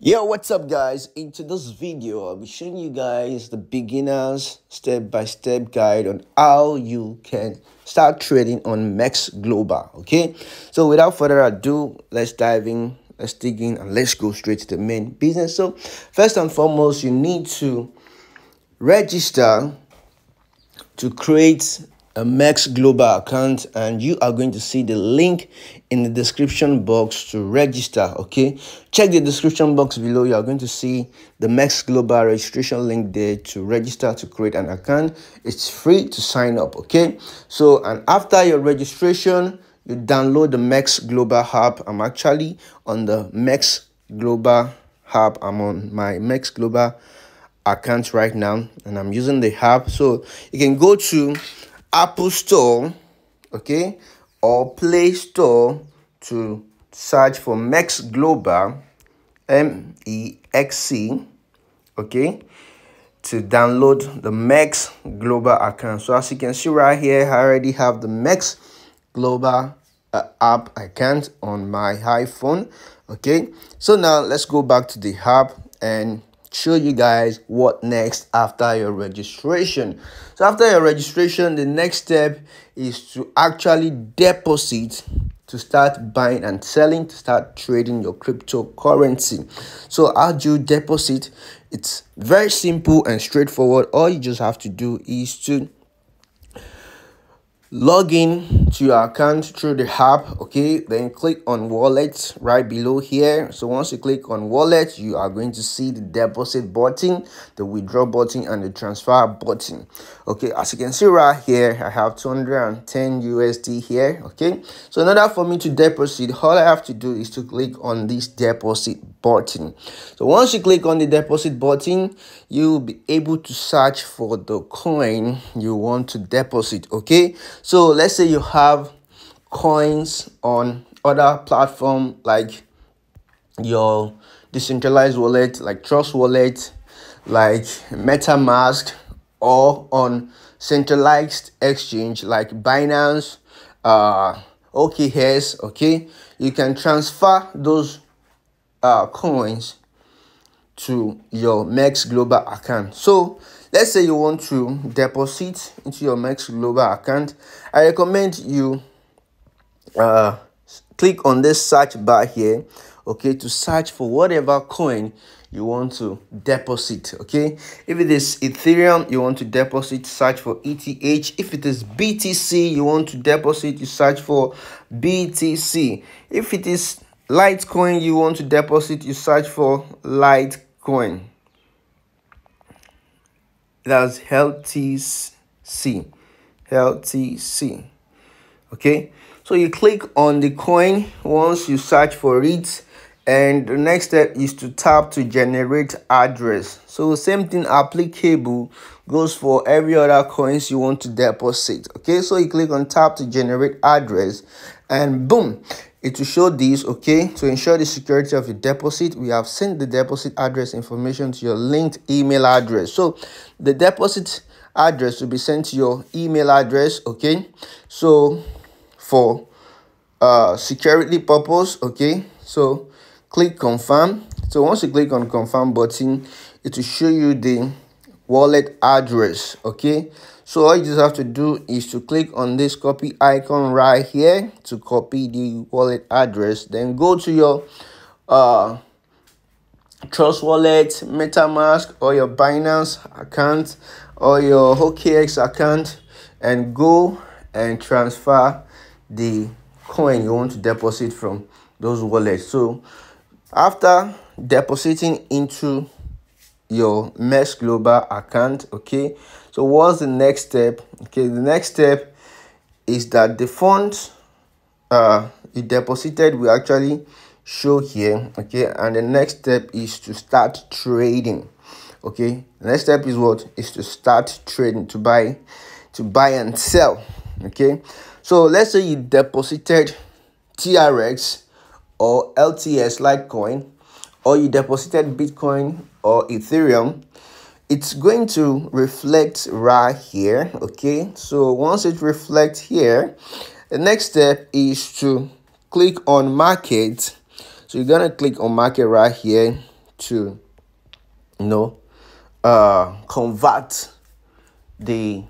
Yo, what's up guys? Into this video, I'll be showing you guys the beginner's step-by-step guide on how you can start trading on MEXC Global, okay? So without further ado, let's dive in, let's dig in, and let's go straight to the main business. So first and foremost, you need to register to create a MEXC Global account and you are going to see the link in the description box to register. Okay, check the description box below. You are going to see the MEXC Global registration link there to register to create an account. It's free to sign up. Okay, so and after your registration, you download the MEXC Global app. I'm actually on the MEXC Global app. I'm on my MEXC Global account right now and I'm using the app. So you can go to Apple Store, okay, or Play Store to search for MEXC Global, M E X C, okay, to download the MEXC Global account. So as you can see right here, I already have the MEXC Global uh, app account on my iPhone, okay. So now let's go back to the app and show you guys what next after your registration. So after your registration the next step is to actually deposit to start buying and selling to start trading your cryptocurrency. So how do you deposit? It's very simple and straightforward. All you just have to do is to log in to your account through the app okay? Then click on wallet right below here. So once you click on wallet you are going to see the deposit button the withdraw button and the transfer button. Okay as you can see right here i have 210 usd here okay? So in order for me to deposit all i have to do is to click on this deposit button. So once you click on the deposit button you'll be able to search for the coin you want to deposit okay so let's say you have coins on other platform like your decentralized wallet like trust wallet like metamask or on centralized exchange like binance uh okx okay you can transfer those uh, coins to your MEXC Global account. So let's say you want to deposit into your MEXC Global account. I recommend you uh, click on this search bar here, okay, to search for whatever coin you want to deposit okay if it is ethereum you want to deposit search for eth if it is btc you want to deposit you search for btc if it is Litecoin you want to deposit, you search for Litecoin. That's LTC. LTC. Okay, so you click on the coin once you search for it, and the next step is to tap to generate address. So same thing applicable goes for every other coins you want to deposit. Okay, so you click on tap to generate address, and boom, it will show this okay? To ensure the security of your deposit we have sent the deposit address information to your linked email address. So the deposit address will be sent to your email address okay? So for uh security purpose okay? So click confirm. So once you click on confirm button it will show you the wallet address okay so all you just have to do is to click on this copy icon right here to copy the wallet address. Then go to your uh trust wallet metamask or your binance account or your okx account and go and transfer the coin you want to deposit from those wallets. So after depositing into your MEXC global account okay so what's the next step? Okay the next step is that the funds uh you deposited will actually show here okay? And the next step is to start trading okay? The next step is what? Is to start trading to buy to buy and sell okay? So let's say you deposited trx or ltc litecoin or you deposited bitcoin or Ethereum, it's going to reflect right here. Okay, so once it reflects here, the next step is to click on market. So you're gonna click on market right here to you know uh convert the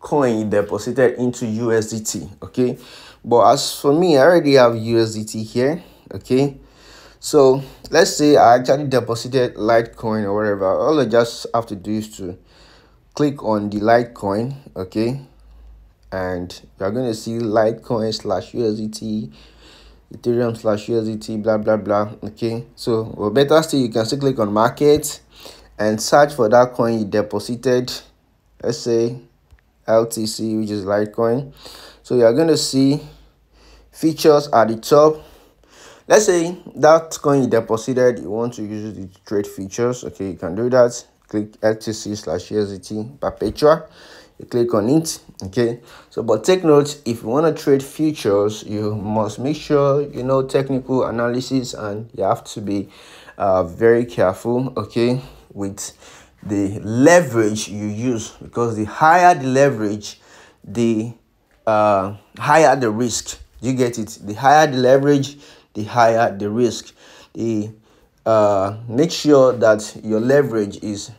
coin deposited into USDT okay but as for me I already have USDT here okay so let's say I actually deposited Litecoin or whatever. All I just have to do is to click on the Litecoin okay? And you're going to see Litecoin slash USDT Ethereum slash USDT blah blah blah okay? So well better still you can still click on market and search for that coin you deposited let's say LTC which is Litecoin. So you're going to see features at the top let's say that coin you deposited you want to use the trade features okay you can do that. Click LTC slash USDT perpetual. You click on it okay. So but take note if you want to trade futures you must make sure you know technical analysis and you have to be uh, very careful okay with the leverage you use because the higher the leverage the uh, higher the risk. You get it? The higher the leverage the higher the risk. The uh, make sure that your leverage is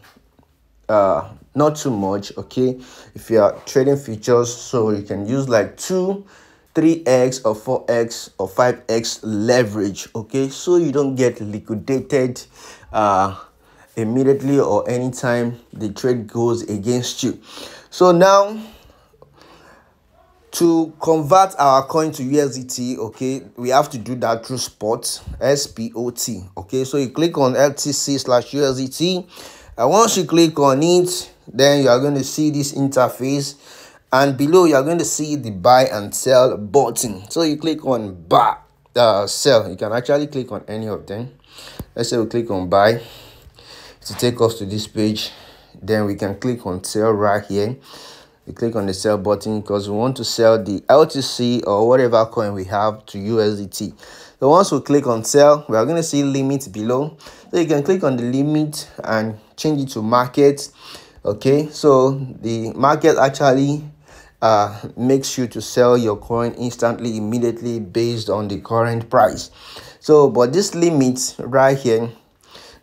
uh, not too much okay? If you are trading futures so you can use like 2 3x or 4x or 5x leverage okay? So you don't get liquidated uh immediately or anytime the trade goes against you. So now to convert our coin to USDT, okay, we have to do that through spot, S-P-O-T, okay. So you click on LTC slash USDT, and once you click on it, then you are going to see this interface, and below you are going to see the buy and sell button. So you click on buy, uh, sell. You can actually click on any of them. Let's say we click on buy to take us to this page then we can click on sell right here we click on the sell button because we want to sell the LTC or whatever coin we have to USDT so once we click on sell we are going to see limit below. So you can click on the limit and change it to market okay? So the market actually uh, makes you to sell your coin instantly immediately based on the current price. So but this limit right here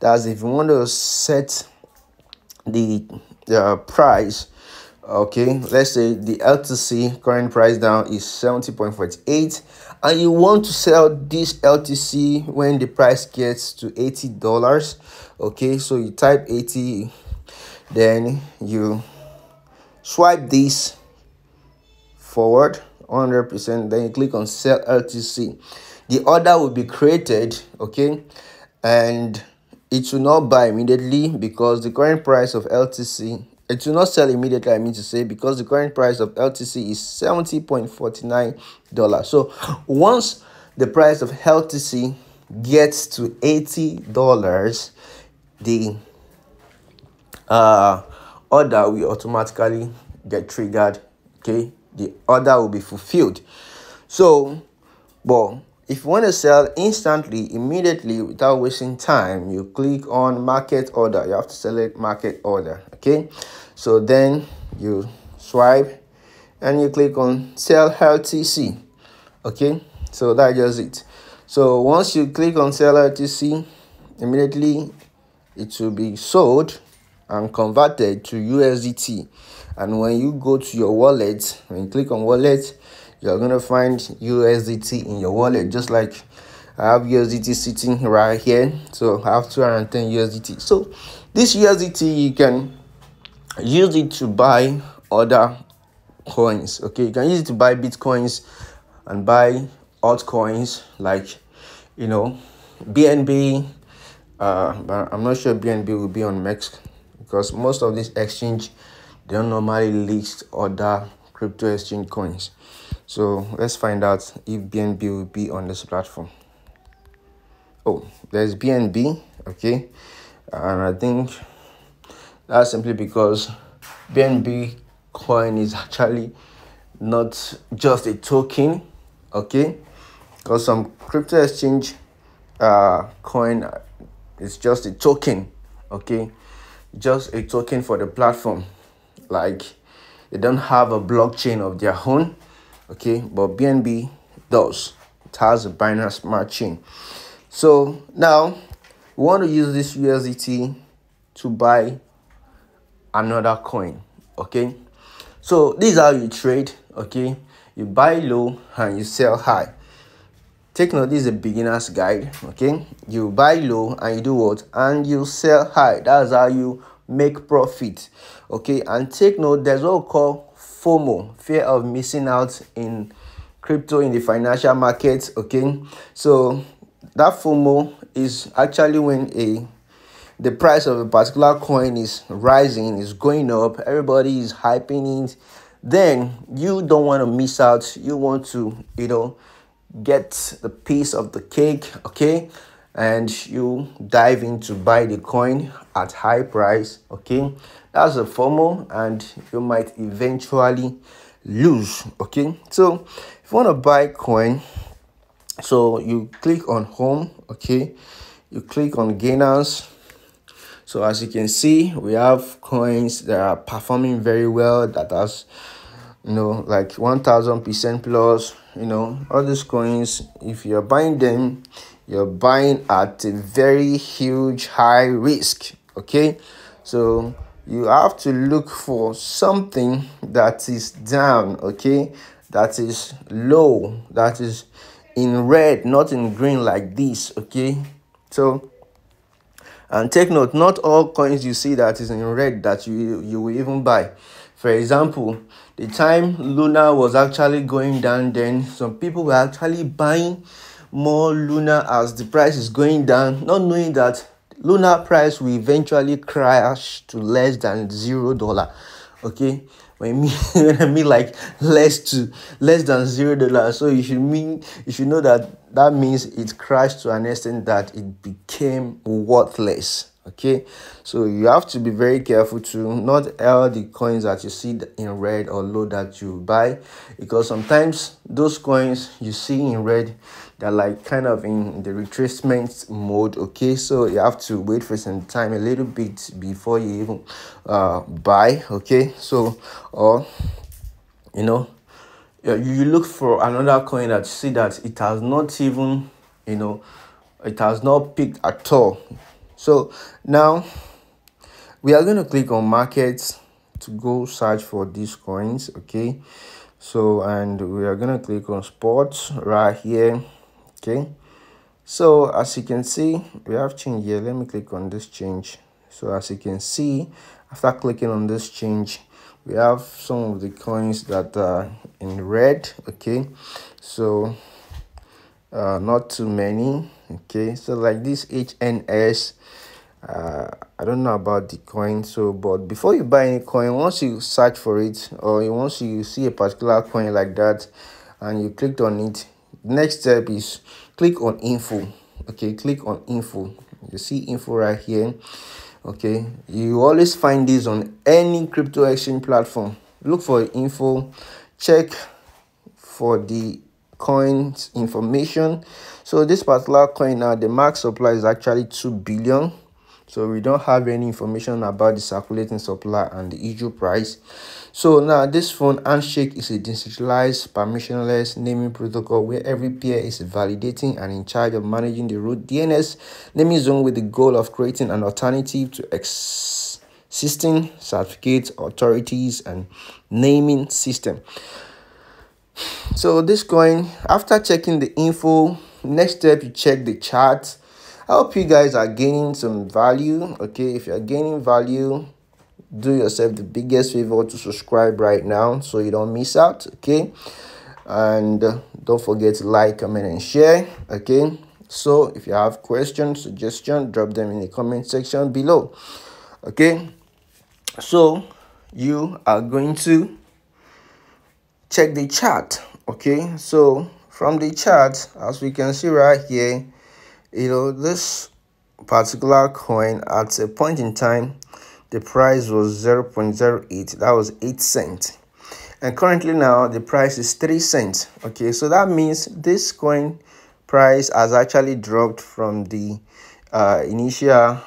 that's if you want to set the the price okay let's say the ltc current price down is 70.48 and you want to sell this ltc when the price gets to 80 dollars okay? So you type 80 then you swipe this forward 100 percent then you click on sell ltc the order will be created okay? And it will not buy immediately because the current price of LTC it will not sell immediately I mean to say because the current price of LTC is 70.49 dollars so once the price of LTC gets to 80 dollars the uh order will automatically get triggered okay the order will be fulfilled so but if you want to sell instantly, immediately, without wasting time, you click on market order. You have to select market order. Okay. So then you swipe and you click on sell LTC. Okay. So that's just it. So once you click on sell LTC, immediately it will be sold and converted to USDT. And when you go to your wallet, when you click on wallet, you're gonna find USDT in your wallet just like I have USDT sitting right here so I have 210 USDT so this USDT you can use it to buy other coins okay? You can use it to buy bitcoins and buy altcoins like you know BNB uh but I'm not sure BNB will be on MEXC because most of this exchange they don't normally list other crypto exchange coins. So let's find out if BNB will be on this platform. Oh, there's BNB, okay, and I think that's simply because BNB coin is actually not just a token, okay, because some crypto exchange uh coin is just a token, okay, just a token for the platform, like they don't have a blockchain of their own okay? But bnb does. It has a Binance Smart Chain. So now we want to use this USDT to buy another coin okay? So this is how you trade okay? You buy low and you sell high. Take note this is a beginner's guide okay? You buy low and you do what? And you sell high. That's how you make profit okay? And take note there's what we call fomo fear of missing out in crypto in the financial markets okay? So that fomo is actually when a the price of a particular coin is rising is going up everybody is hyping it then you don't want to miss out. You want to you know get the piece of the cake okay? And you dive in to buy the coin at high price okay? That's a FOMO and you might eventually lose okay? So if you want to buy coin so you click on home okay? You click on gainers so as you can see we have coins that are performing very well that has you know like 1000 percent plus you know all these coins if you're buying them you're buying at a very huge high risk okay? So you have to look for something that is down okay? That is low that is in red not in green like this okay? So and take note not all coins you see that is in red that you you will even buy for example the time Luna was actually going down, then some people were actually buying more Luna as the price is going down, not knowing that Luna price will eventually crash to less than zero dollar. Okay, when mean when I mean like less to less than zero dollar, so you should mean you should know that that means it crashed to an extent that it became worthless okay? So you have to be very careful to not all the coins that you see in red or low that you buy because sometimes those coins you see in red they're like kind of in the retracement mode okay? So you have to wait for some time a little bit before you even uh buy okay? So or you know you look for another coin that you see that it has not even you know it has not picked at all so now we are going to click on markets to go search for these coins okay? So and we are going to click on sports right here okay? So as you can see we have change here. Let me click on this change. So as you can see after clicking on this change we have some of the coins that are in red okay? So uh not too many okay so like this hns uh, i don't know about the coin so but before you buy any coin once you search for it or once you see a particular coin like that and you clicked on it next step is click on info. Okay click on info. You see info right here. Okay you always find this on any crypto exchange platform. Look for info check for the coins information. So this particular coin now the max supply is actually 2 billion. So we don't have any information about the circulating supply and the issue price. So now this phone handshake is a decentralized permissionless naming protocol where every peer is validating and in charge of managing the root dns naming zone with the goal of creating an alternative to existing certificate authorities and naming system so this coin after checking the info next step you check the chart I hope you guys are gaining some value. Okay, if you're gaining value, do yourself the biggest favor to subscribe right now so you don't miss out. Okay, and uh, don't forget to like, comment, and share. Okay, so if you have questions, suggestions, drop them in the comment section below. Okay, so you are going to check the chart. Okay, so from the chart, as we can see right here you know this particular coin at a point in time the price was 0.08 that was 8 cents. And currently now the price is 3 cents okay? So that means this coin price has actually dropped from the uh, initial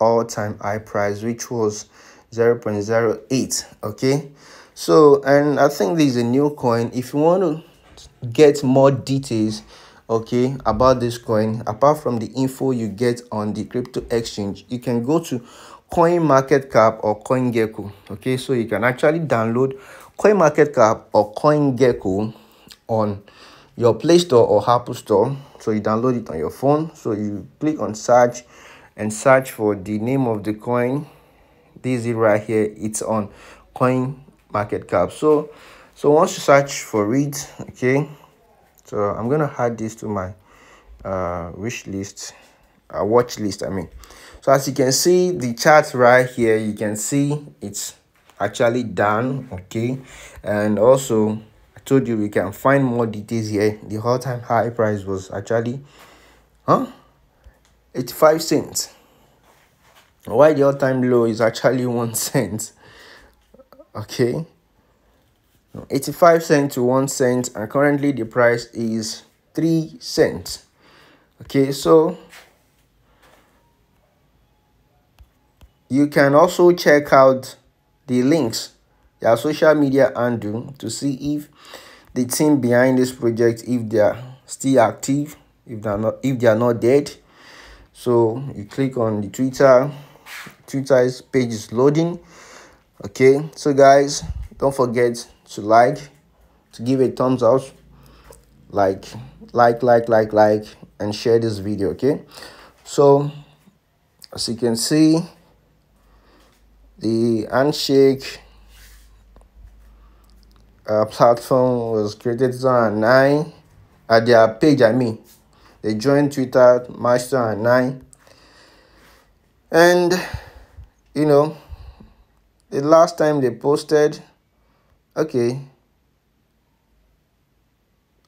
all-time high price which was 0.08 okay so and i think this is a new coin. If you want to get more details okay about this coin apart from the info you get on the crypto exchange you can go to coin market cap or coin gecko okay? So you can actually download coin market cap or coin gecko on your play store or apple store. So you download it on your phone. So you click on search and search for the name of the coin. This is right here. It's on coin market cap. So so once you search for it okay so i'm gonna add this to my uh wish list uh, watch list i mean. So as you can see the chart right here you can see it's actually done okay? And also i told you we can find more details here. The all-time high price was actually huh? 85 cents. Why the all-time low is actually one cent okay. 85 cents to 1 cent and currently the price is 3 cents okay so you can also check out the links their social media handle to see if the team behind this project if they are still active if they're not if they are not dead. So you click on the twitter twitter's page is loading okay so guys don't forget to like, to give a thumbs up, like, like, like, like, like, and share this video, okay? So, as you can see, the Handshake uh, platform was created 2009 at their page, I mean. They joined Twitter March 2009. And, you know, the last time they posted okay.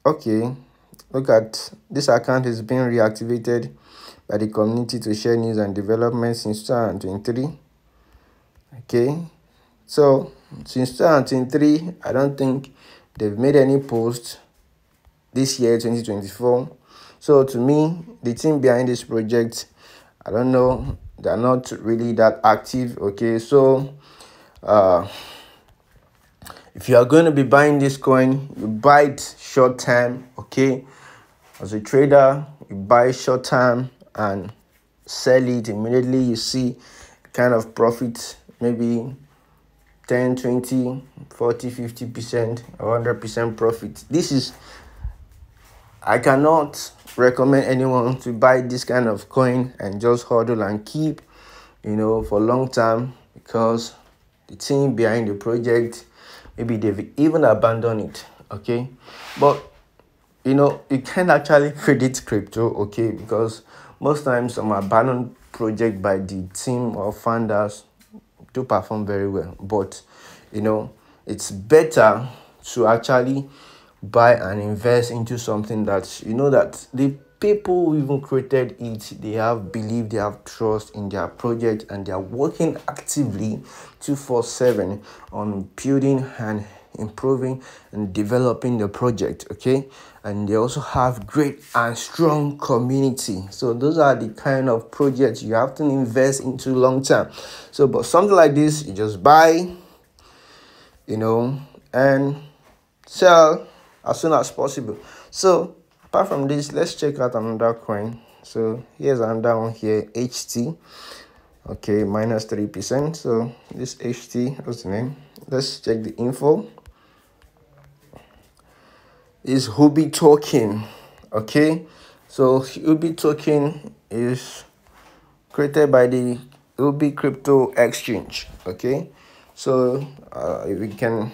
Okay look at this account is being reactivated by the community to share news and developments since 2023 okay so since 2023 i don't think they've made any post this year 2024 so to me the team behind this project i don't know they're not really that active okay? So uh if you are going to be buying this coin you buy it short term okay? As a trader you buy short term and sell it immediately. You see kind of profit maybe 10 20 40 50 percent or 100 percent profit. This is i cannot recommend anyone to buy this kind of coin and just hodl and keep you know for long term because the team behind the project maybe they've even abandoned it okay? But you know you can actually predict crypto okay? Because most times some abandoned project by the team or founders do perform very well. But you know it's better to actually buy and invest into something that you know that the people who even created it they have belief they have trust in their project and they are working actively 247 on building and improving and developing the project okay? And they also have great and strong community. So those are the kind of projects you have to invest into long term. So but something like this you just buy you know and sell as soon as possible. So apart from this let's check out another coin so here's another one here ht okay minus three percent so this ht what's the name let's check the info is Huobi token. Okay, so Huobi token is created by the Huobi Crypto Exchange. Okay, so uh, we can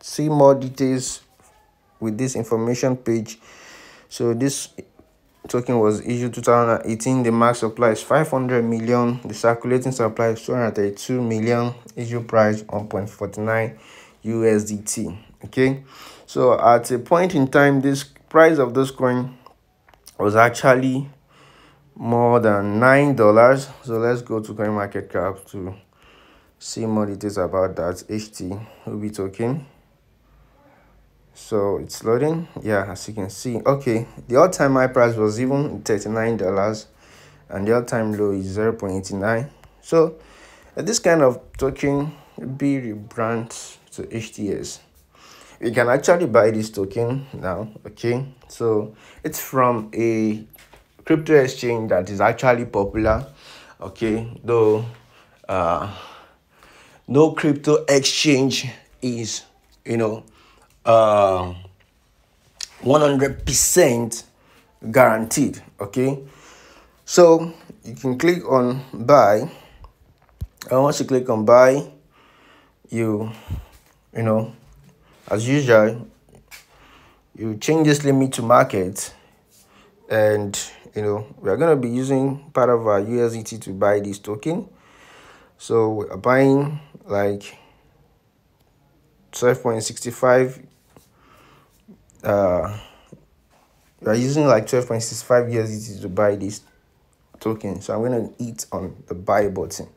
see more details with this information page. So this token was issued 2018 the max supply is 500 million. The circulating supply is 232 million. Issue price 1.49 usdt okay? So at a point in time this price of this coin was actually more than nine dollars. So let's go to coin market cap to see more details about that ht Huobi token so it's loading? Yeah as you can see. Okay the all-time high price was even 39 dollars and the all-time low is 0 0.89 so uh, this kind of token be rebranded to hts we can actually buy this token now okay? So it's from a crypto exchange that is actually popular okay? Though uh no crypto exchange is you know uh 100% guaranteed okay? So you can click on buy. And once you click on buy you you know as usual you change this limit to market. And you know we are going to be using part of our USDT to buy this token. So we're buying like 12.65 uh we are using like 12.65 USDT to buy this token. So i'm going to hit on the buy button.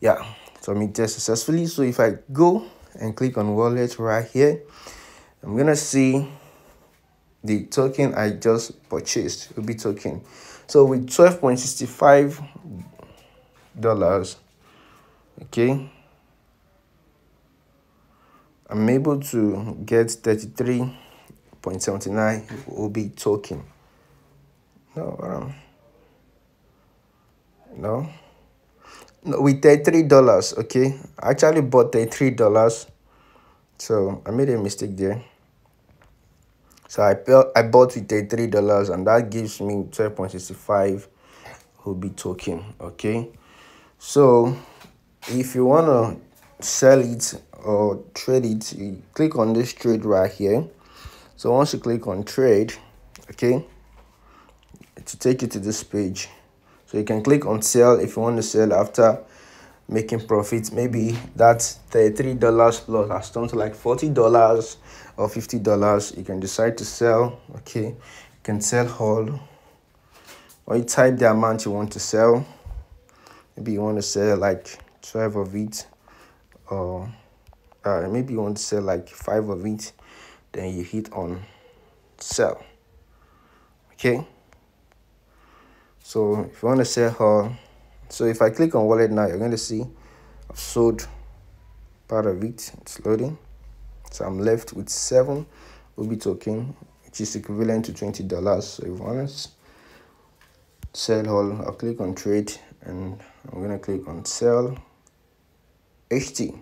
Yeah so i submitted successfully. So if i go and click on wallet right here i'm going to see the token i just purchased. Be token. So with 12.65 dollars okay i'm able to get 33 0.79 Huobi token. No, um, no, no, with thirty-three dollars. Okay, I actually bought thirty-three dollars, so I made a mistake there. So I I bought with thirty-three dollars, and that gives me twelve point sixty-five Huobi token. Okay, so if you wanna sell it or trade it, you click on this trade right here so once you click on trade okay to take you to this page. So you can click on sell if you want to sell after making profits. Maybe that's 33 dollars plus has turned to like 40 dollars or 50 dollars. You can decide to sell okay. You can sell whole or you type the amount you want to sell. Maybe you want to sell like 12 of it or uh, maybe you want to sell like five of it then you hit on. Sell okay? So if you want to sell her so if i click on wallet now you're going to see i've sold part of it. It's loading. So i'm left with seven Huobi token which is equivalent to 20 dollars. So if you want to sell all i'll click on trade and i'm going to click on sell ht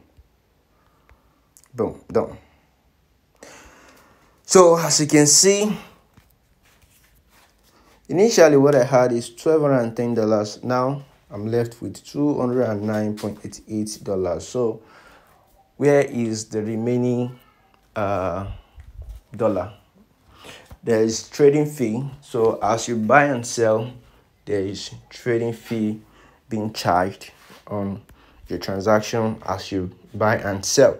boom done so as you can see, initially what I had is $1,210. Now I'm left with $209.88. So where is the remaining uh, dollar? There is trading fee. So as you buy and sell, there is trading fee being charged on your transaction as you buy and sell.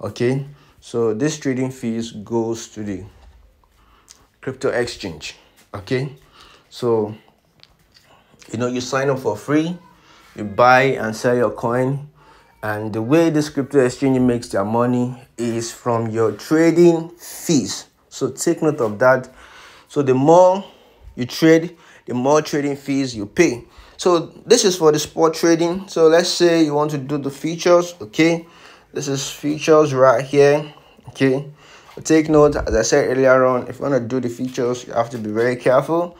Okay so this trading fees goes to the crypto exchange okay? So you know you sign up for free you buy and sell your coin and the way this crypto exchange makes their money is from your trading fees. So take note of that. So the more you trade the more trading fees you pay. So this is for the spot trading. So let's say you want to do the features okay? This is features right here okay? Take note as i said earlier on if you want to do the features you have to be very careful.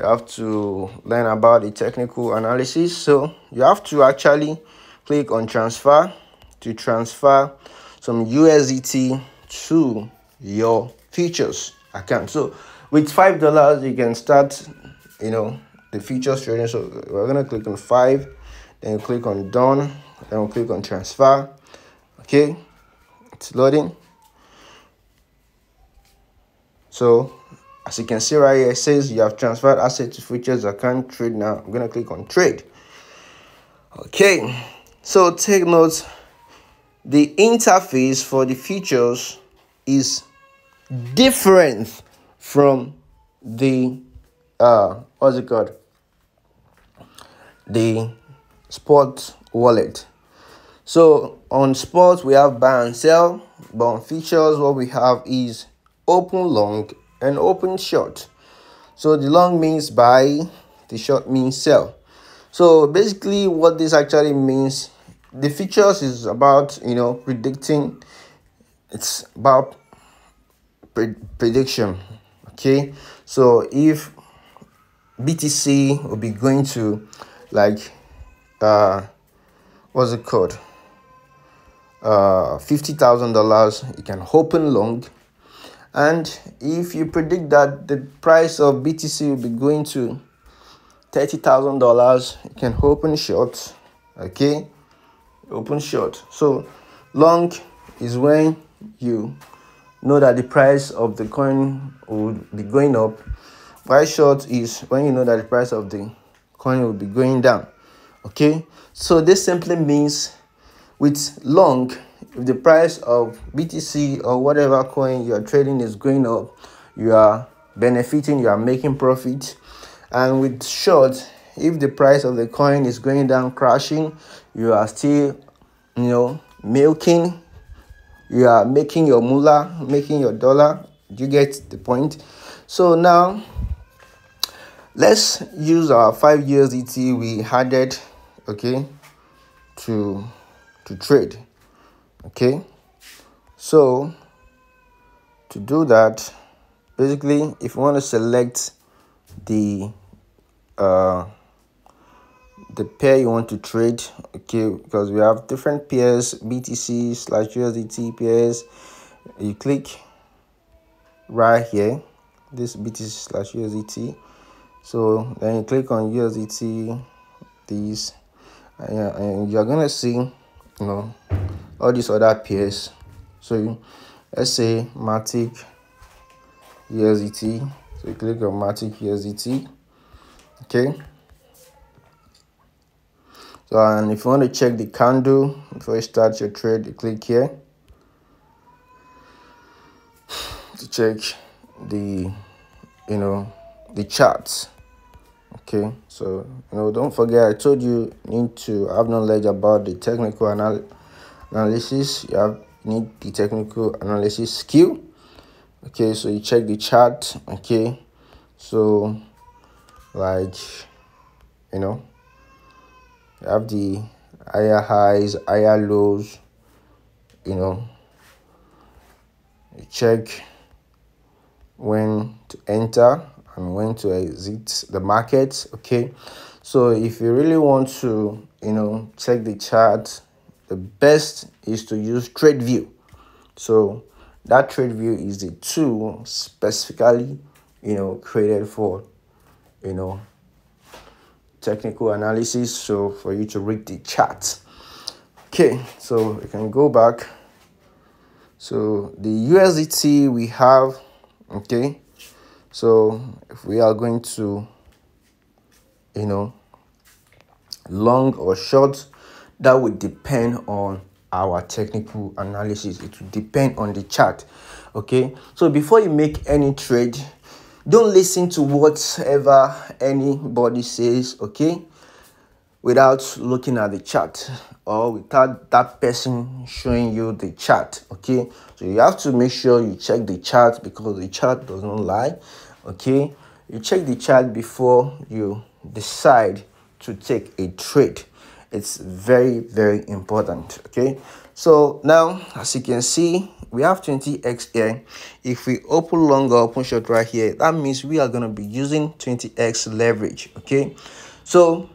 You have to learn about the technical analysis. So you have to actually click on transfer to transfer some usdt to your features account. So with five dollars you can start you know the features trading. So we're gonna click on five then click on done then click on transfer. Okay? It's loading so as you can see right here it says you have transferred asset to futures account trade. Now i'm gonna click on trade. Okay so take note the interface for the futures is different from the uh what's it called? The spot wallet. So on sports we have buy and sell but on features what we have is open long and open short. So the long means buy the short means sell. So basically what this actually means the features is about you know predicting it's about pre- prediction okay? So if btc will be going to like uh what's it called? Uh $50000 you can open long and if you predict that the price of btc will be going to $30000 you can open short okay? Open short. So long is when you know that the price of the coin will be going up while short is when you know that the price of the coin will be going down okay? So this simply means with long if the price of btc or whatever coin you are trading is going up you are benefiting you are making profit. And with short if the price of the coin is going down crashing you are still you know milking you are making your moolah making your dollar. You get the point? So now let's use our 5 USDT we added okay to to trade okay? So to do that basically if you want to select the uh the pair you want to trade okay because we have different pairs btc slash usdt pairs you click right here this btc slash usdt so then you click on usdt these and you're gonna see you know all these other pairs so let's say matic usdt so you click on matic usdt okay. So and if you want to check the candle before you start your trade you click here to check the you know the charts okay so you know don't forget i told you, need to have knowledge about the technical anal analysis. You have need the technical analysis skill. Okay so you check the chart okay? So like you know you have the higher highs higher lows you know? You check when to enter and when to exit the market okay? So if you really want to you know check the chart the best is to use TradeView so that TradeView is the tool specifically you know created for you know technical analysis so for you to read the chart. Okay so we can go back. So the USDT we have okay so if we are going to you know long or short that would depend on our technical analysis. It will depend on the chart okay? So before you make any trade don't listen to whatever anybody says okay without looking at the chart or without that person showing you the chart okay? So you have to make sure you check the chart because the chart does not lie okay? You check the chart before you decide to take a trade. It's very very important okay? So now as you can see we have 20x here. If we open long or open short right here that means we are going to be using 20x leverage okay? So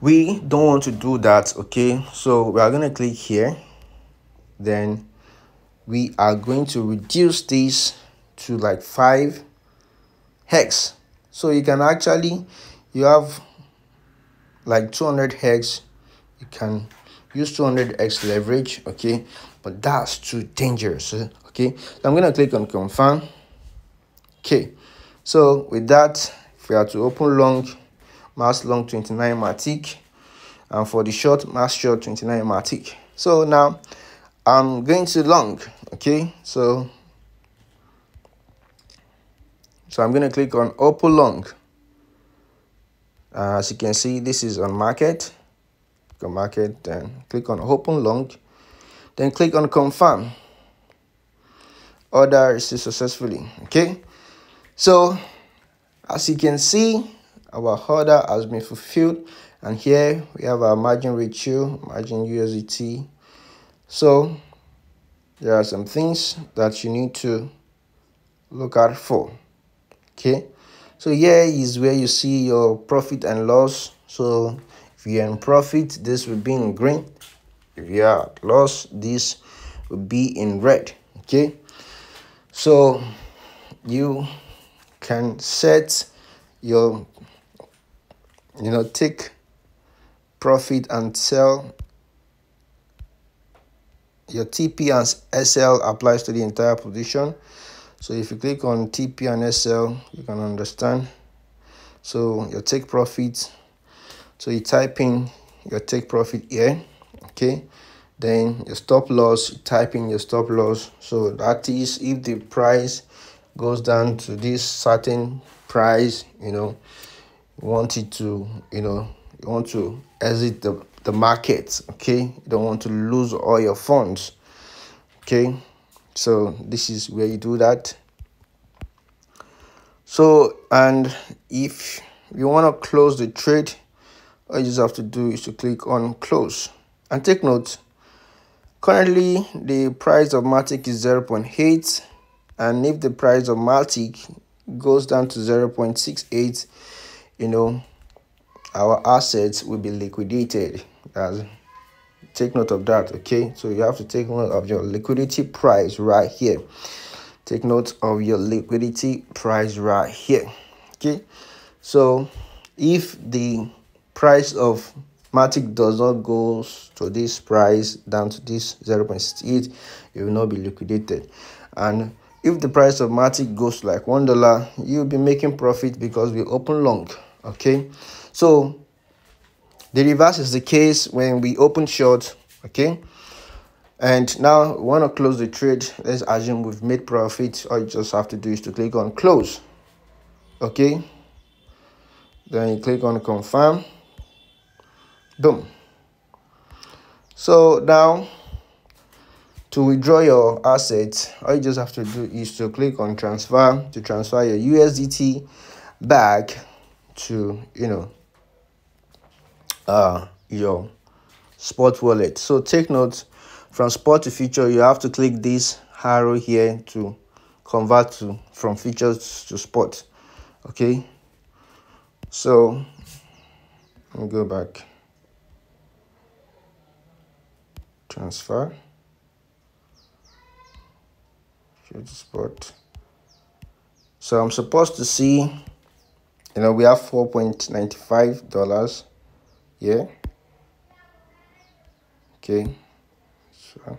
we don't want to do that okay? So we are going to click here. Then we are going to reduce this to like 5 hex. So you can actually you have like 200 hex. You can use 200x leverage okay? But that's too dangerous okay? So i'm gonna click on confirm. Okay. So with that if we are to open long mass long 29 matic and for the short mass short 29 matic. So now i'm going to long okay? So so i'm going to click on open long. Uh, as you can see this is on market. Go market then click on open long. Then click on confirm. Order received successfully okay? So as you can see our order has been fulfilled and here we have our margin ratio margin USDT so there are some things that you need to look out for okay? So here is where you see your profit and loss. So if you're in profit this will be in green. If you are at loss this will be in red okay? So you can set your you know take profit and sell your TP and SL applies to the entire position. So if you click on TP and SL, you can understand. So your take profit. So you type in your take profit here. Okay. Then your stop loss, you type in your stop loss. So that is if the price goes down to this certain price, you know, want it to, you know, you want to exit the the market okay? You don't want to lose all your funds okay? So this is where you do that. So and if you want to close the trade all you just have to do is to click on close. And take note currently the price of matic is 0.8 and if the price of matic goes down to 0.68 you know our assets will be liquidated. As take note of that okay? So you have to take note of your liquidity price right here. Take note of your liquidity price right here okay? So if the price of matic does not go to this price down to this 0.68 it will not be liquidated. And if the price of matic goes like one dollar you'll be making profit because we open long okay so the reverse is the case when we open short, okay? And now we want to close the trade. Let's assume we've made profit. All you just have to do is to click on close, okay? Then you click on confirm. Boom. So now to withdraw your assets, all you just have to do is to click on transfer to transfer your USDT back to, you know, uh, your spot wallet. So take note from spot to feature you have to click this arrow here to convert to from futures to spot. Okay. So me go back. Transfer. Future spot. So I'm supposed to see, you know, we have $4.95 yeah. Okay. So.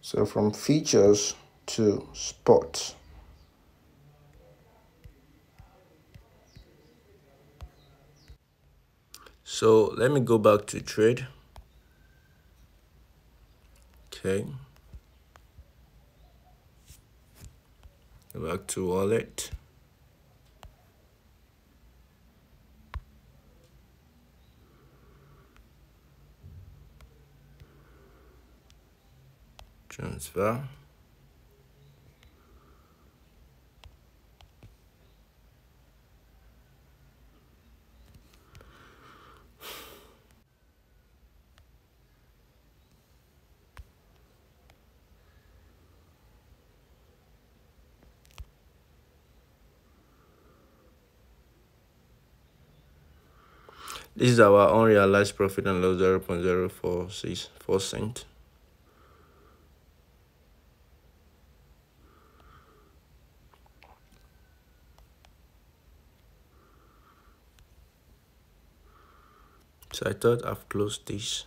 So from futures to spot. So let me go back to trade okay. Back to wallet. Transfer This is our unrealized profit and loss 0 0.0464 cent. So I thought I've closed this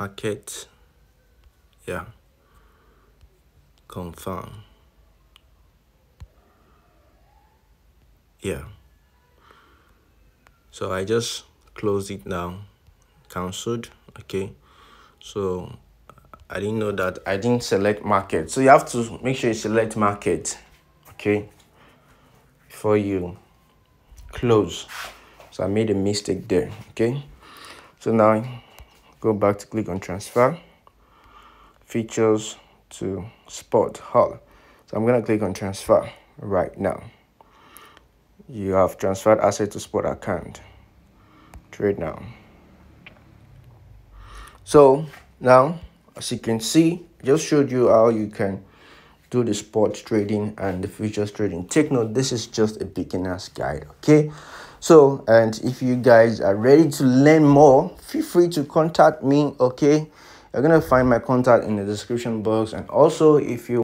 market. Yeah. Confirm. Yeah so I just closed it now cancelled okay? So I didn't know that I didn't select market. So you have to make sure you select market okay? Before you close. So I made a mistake there okay? So now go back to click on transfer. Futures to spot hall so I'm gonna click on transfer right now you have transferred asset to spot account. Trade now. So now as you can see just showed you how you can do the spot trading and the futures trading. Take note this is just a beginner's guide okay? So and if you guys are ready to learn more feel free to contact me okay? You're gonna find my contact in the description box. And also if you